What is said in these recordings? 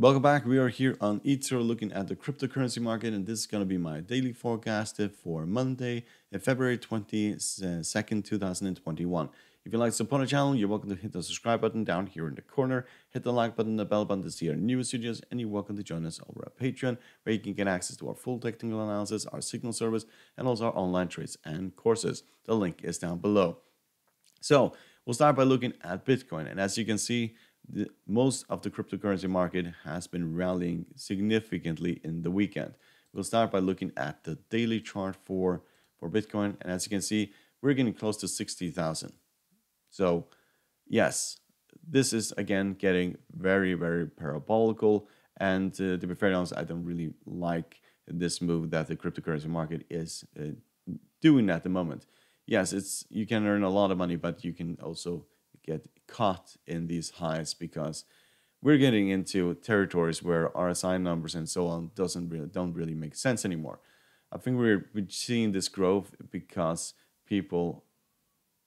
Welcome back. We are here on eToro looking at the cryptocurrency market, and this is going to be my daily forecast for Monday, uh, February 22nd, 2021. If you like to support the channel, you're welcome to hit the subscribe button down here in the corner, hit the like button, the bell button to see our newest videos, and you're welcome to join us over at Patreon, where you can get access to our full technical analysis, our signal service, and also our online trades and courses. The link is down below. So, we'll start by looking at Bitcoin, and as you can see, the, most of the cryptocurrency market has been rallying significantly in the weekend. We'll start by looking at the daily chart for, for Bitcoin. And as you can see, we're getting close to 60,000. So, yes, this is again getting very, very parabolical. And uh, to be fair honest, I don't really like this move that the cryptocurrency market is uh, doing at the moment. Yes, it's you can earn a lot of money, but you can also get caught in these highs because we're getting into territories where RSI numbers and so on doesn't really don't really make sense anymore. I think we're, we're seeing this growth because people,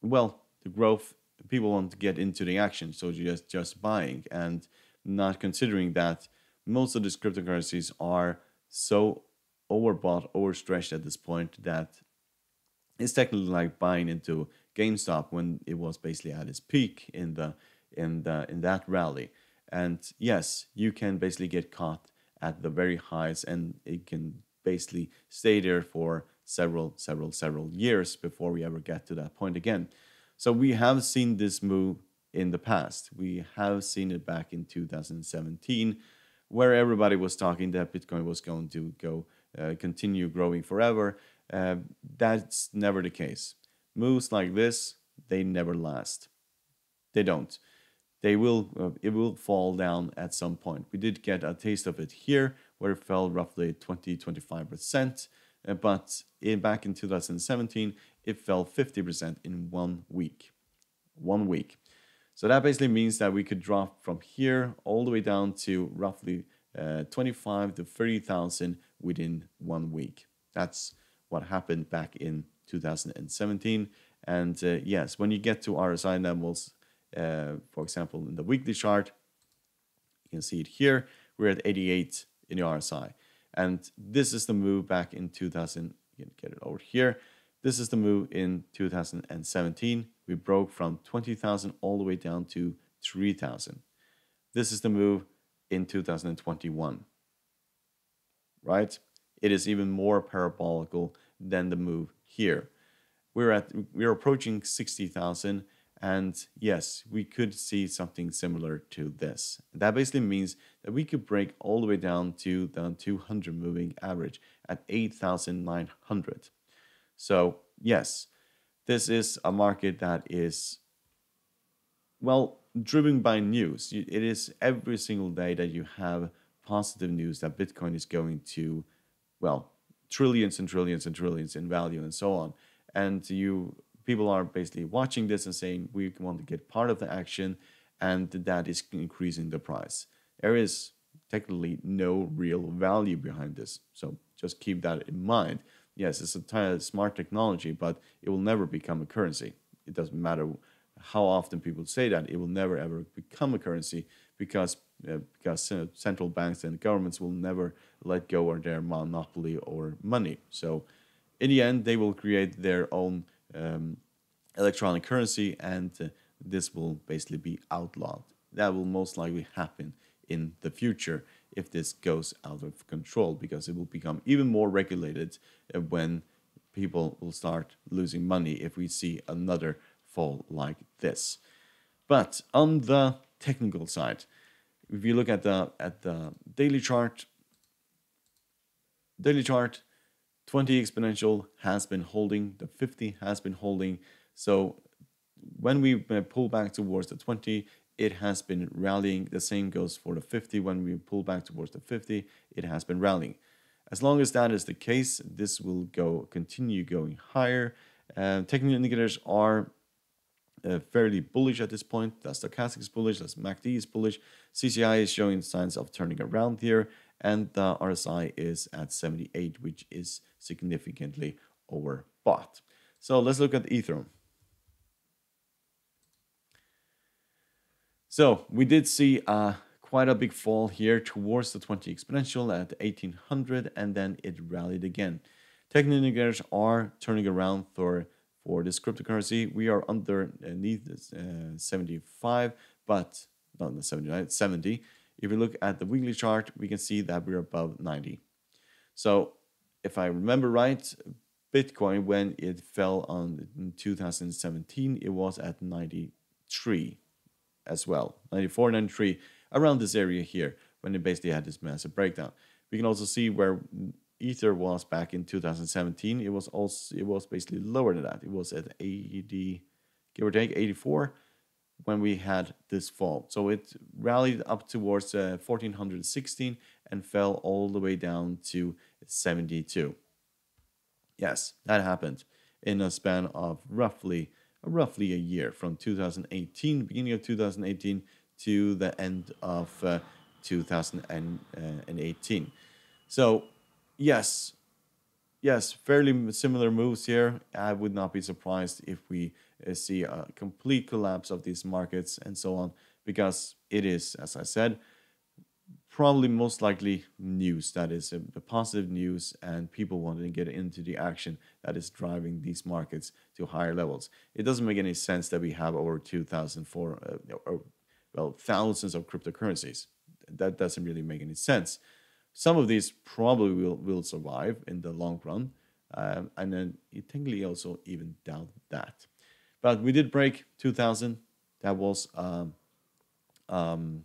well, the growth people want to get into the action, so just just buying and not considering that most of these cryptocurrencies are so overbought, overstretched at this point that it's technically like buying into GameStop when it was basically at its peak in the in the in that rally. And yes, you can basically get caught at the very highs, and it can basically stay there for several, several, several years before we ever get to that point again. So we have seen this move in the past. We have seen it back in 2017, where everybody was talking that Bitcoin was going to go uh, continue growing forever. Uh, that's never the case. Moves like this, they never last. They don't. They will. Uh, it will fall down at some point. We did get a taste of it here, where it fell roughly 20, 25 percent. Uh, but in, back in 2017, it fell 50% in one week. One week. So that basically means that we could drop from here all the way down to roughly uh, 25 to 30,000 within one week. That's what happened back in 2017. And uh, yes, when you get to RSI levels, uh, for example, in the weekly chart, you can see it here. We're at 88 in the RSI. And this is the move back in 2000. You can get it over here. This is the move in 2017. We broke from 20,000 all the way down to 3,000. This is the move in 2021. Right? It is even more parabolical than the move here. We're at we're approaching 60,000 and yes, we could see something similar to this. That basically means that we could break all the way down to the 200 moving average at 8,900. So, yes, this is a market that is, well, driven by news. It is every single day that you have positive news that Bitcoin is going to, well, trillions and trillions and trillions in value and so on. And you people are basically watching this and saying we want to get part of the action and that is increasing the price. There is technically no real value behind this. So just keep that in mind. Yes, it's a smart technology, but it will never become a currency. It doesn't matter how often people say that, it will never ever become a currency because uh, because uh, central banks and governments will never let go of their monopoly or money. So in the end, they will create their own um, electronic currency, and uh, this will basically be outlawed. That will most likely happen in the future if this goes out of control because it will become even more regulated uh, when people will start losing money if we see another fall like this. But on the technical side, if you look at the at the daily chart, daily chart, 20 exponential has been holding, the 50 has been holding, so when we pull back towards the 20, it has been rallying. The same goes for the 50. When we pull back towards the 50, it has been rallying. As long as that is the case, this will go continue going higher. Uh, technical indicators are uh, fairly bullish at this point. The stochastic is bullish, the MACD is bullish. CCI is showing signs of turning around here, and the RSI is at 78, which is significantly overbought. So let's look at Ethereum. So we did see a quite a big fall here towards the 20 exponential at 1800 and then it rallied again. Technical indicators are turning around for for this cryptocurrency. We are underneath uh, 75, but not the 79, 70. If we look at the weekly chart, we can see that we're above 90. So if I remember right, Bitcoin, when it fell on in 2017, it was at 93 as well, 94, 93, around this area here, when it basically had this massive breakdown. We can also see where Ether was back in 2017. It was also it was basically lower than that. It was at 80, give or take 84 when we had this fall. So it rallied up towards uh, 1416 and fell all the way down to 72. Yes, that happened in a span of roughly roughly a year from 2018, beginning of 2018 to the end of uh, 2018. So, yes, yes, fairly similar moves here. I would not be surprised if we see a complete collapse of these markets and so on, because it is, as I said, probably most likely news that is a, a, positive news and people wanting to get into the action that is driving these markets to higher levels. It doesn't make any sense that we have over 2004 uh, or well thousands of cryptocurrencies. That doesn't really make any sense. Some of these probably will, will survive in the long run um, and then you technically also even doubt that but we did break 2000 that was um, um,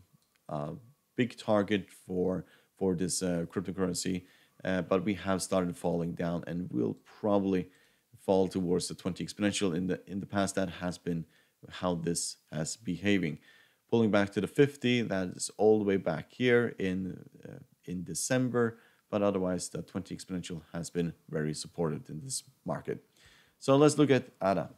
uh, big target for for this uh, cryptocurrency, uh, but we have started falling down and will probably fall towards the 20 exponential. In the in the past, that has been how this has been behaving. Pulling back to the 50, that is all the way back here in uh, in December, but otherwise the 20 exponential has been very supported in this market. So let's look at ADA.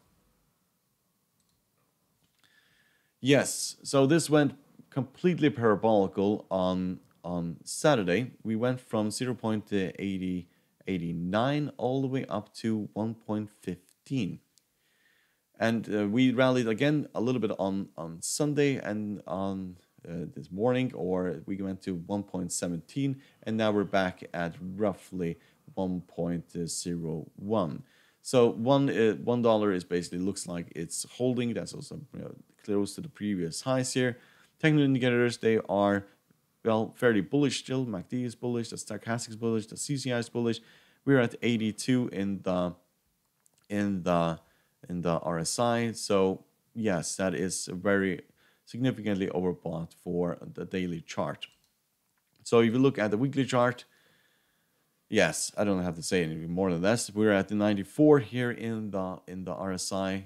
Yes, so this went completely parabolical on on Saturday. We went from 0 0.8089 all the way up to 1.15. And uh, we rallied again a little bit on, on Sunday and on uh, this morning, or we went to 1.17, and now we're back at roughly 1.01. So one uh, one dollar is basically looks like it's holding. That's also you know, close to the previous highs here. Technical indicators, they are, well, fairly bullish still. MACD is bullish, the stochastic is bullish, the CCI is bullish. We're at 82 in the in the in the RSI. So yes, that is very significantly overbought for the daily chart. So if you look at the weekly chart, yes, I don't have to say anything more than this. We're at the 94 here in the in the RSI.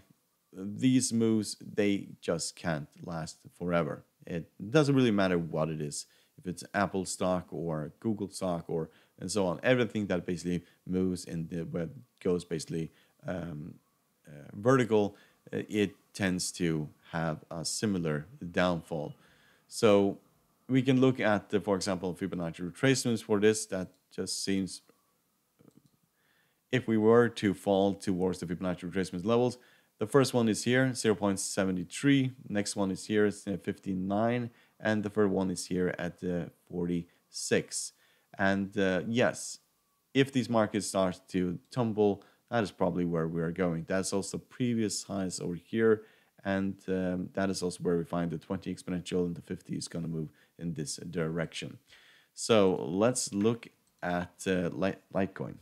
These moves they just can't last forever. It doesn't really matter what it is, if it's Apple stock or Google stock or and so on. Everything that basically moves in the web goes basically um, uh, vertical. Uh, it tends to have a similar downfall. So we can look at, the, for example, Fibonacci retracements for this. That just seems, if we were to fall towards the Fibonacci retracement levels, the first one is here, 0.73. Next one is here, it's 59. And the third one is here at uh, 46. And uh, yes, if these markets start to tumble, that is probably where we are going. That's also previous highs over here. And um, that is also where we find the 20 exponential and the 50 is going to move in this direction. So let's look at uh, Litecoin.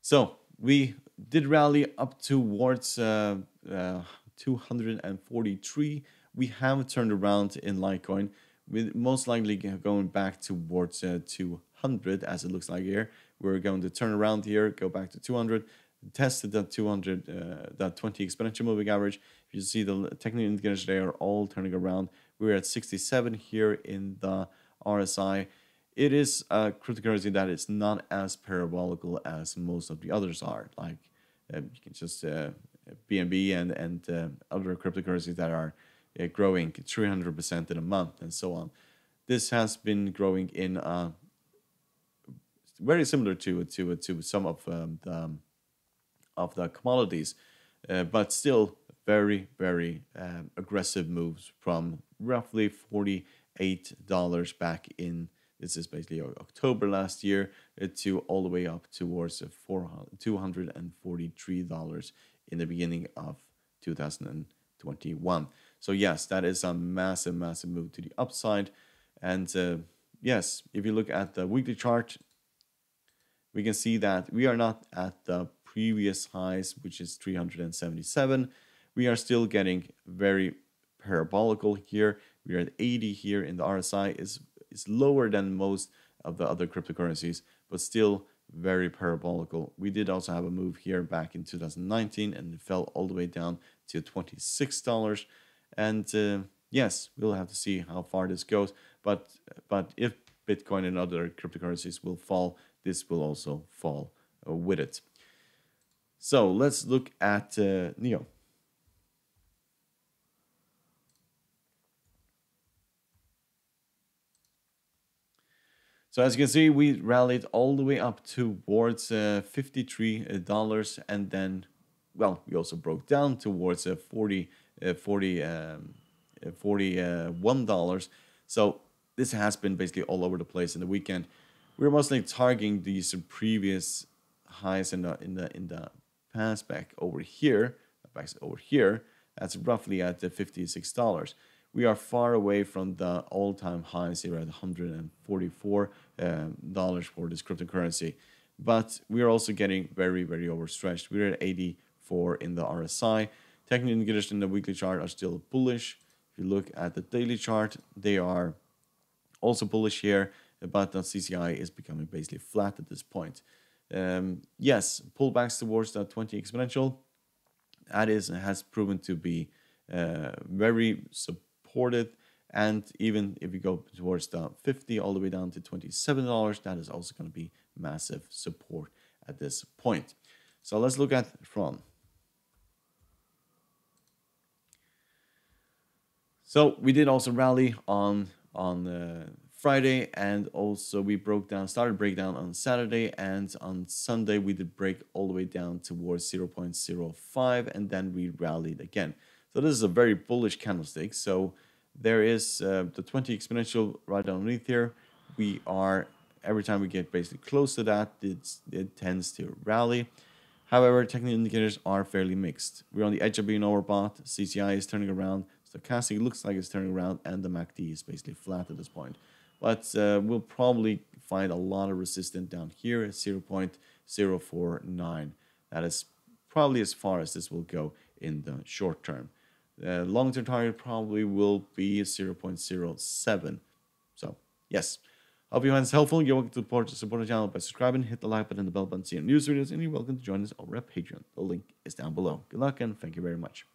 So we did rally up towards uh, uh, 243. We have turned around in Litecoin. We're most likely going back towards uh, 200 as it looks like here. We're going to turn around here, go back to 200, tested that 200, uh, that 20 exponential moving average. You see the technical indicators, they are all turning around. We're at 67 here in the RSI it is a cryptocurrency that is not as parabolical as most of the others are. Like uh, you can just uh, BNB and and uh, other cryptocurrencies that are uh, growing 300% in a month and so on. This has been growing in very similar to to to some of um, the um, of the commodities. uh, but still very, very um, aggressive moves from roughly $48 back in, this is basically October last year, uh, to all the way up towards $243 in the beginning of 2021. So yes, that is a massive, massive move to the upside. And uh, yes, if you look at the weekly chart, we can see that we are not at the previous highs, which is 377. We are still getting very parabolical here. We are at 80 here in the RSI is is lower than most of the other cryptocurrencies, but still very parabolical. We did also have a move here back in 2019 and it fell all the way down to $26. And uh, yes, we'll have to see how far this goes. But but if Bitcoin and other cryptocurrencies will fall, this will also fall uh, with it. So let's look at uh, NEO. So as you can see, we rallied all the way up towards uh, $53 and then, well, we also broke down towards uh, 40, uh, 40, um, uh, $41. So this has been basically all over the place in the weekend. We are mostly targeting these previous highs in the in the in the past back over here, back over here. That's roughly at the fifty-six dollars. We are far away from the all-time highs here at 144 um, dollars for this cryptocurrency, but we are also getting very very overstretched. We're at 84 in the RSI. Technical indicators in the weekly chart are still bullish. If you look at the daily chart, they are also bullish here, but the CCI is becoming basically flat at this point. Um, yes, pullbacks towards the 20 exponential, that is has proven to be uh, very supported. And even if you go towards the 50 all the way down to $27, that is also going to be massive support at this point. So let's look at Tron. So we did also rally on on uh, Friday, and also we broke down, started breakdown on Saturday, and on Sunday we did break all the way down towards 0.05, and then we rallied again. So this is a very bullish candlestick. So there is uh, the 20 exponential right underneath here. We are every time we get basically close to that, it tends to rally. However, technical indicators are fairly mixed. We're on the edge of being overbought. CCI is turning around. Stochastic looks like it's turning around, and the MACD is basically flat at this point. But uh, we'll probably find a lot of resistance down here at 0.049. That is probably as far as this will go in the short term. The long-term target probably will be 0.07. So, yes. Hope you find this helpful. You're welcome to support, support the channel by subscribing, hit the like button, the bell button, see our news videos, and you're welcome to join us over at Patreon. The link is down below. Good luck and thank you very much.